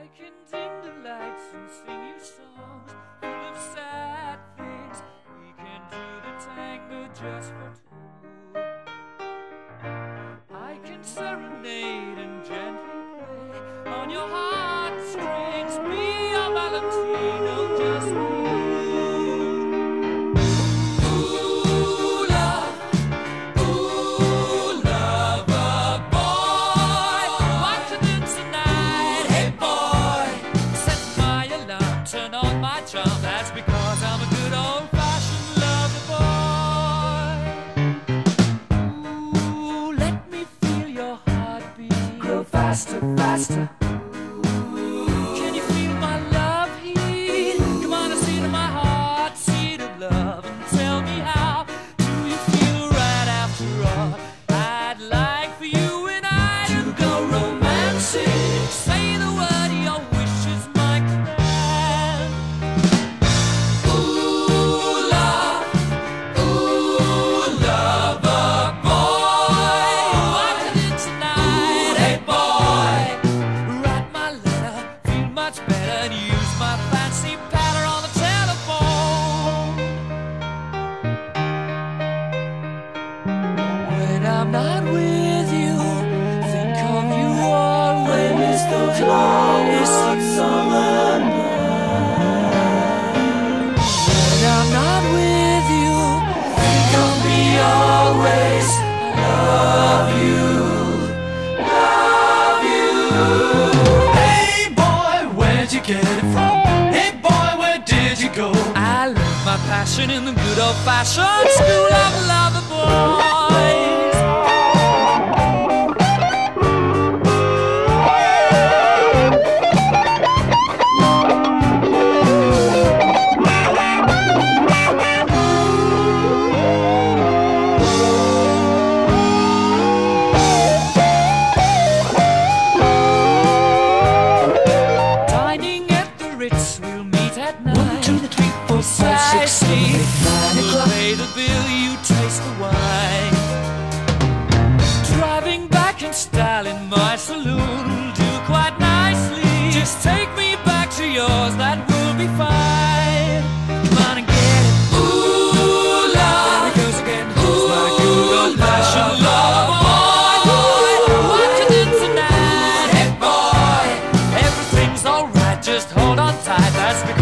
I can dim the lights and sing you songs full of sad things. We can do the tango just for two. I can serenade and gently play on your heartstrings. Faster, When I'm not with you, think of you always. Those longest summer When I'm not with you, think of me always. Love you, love you. Hey boy, where'd you get it from? Hey boy, where did you go? I learned my passion in the good old fashioned school of lover in style in my saloon. Will do quite nicely. Just take me back to yours. That will be fine. Come on and get it. Ooh, love. There it goes again. Ooh, it's like good old fashioned love. Boy, boy, you it tonight. Hey, boy, everything's alright. Just hold on tight. That's because.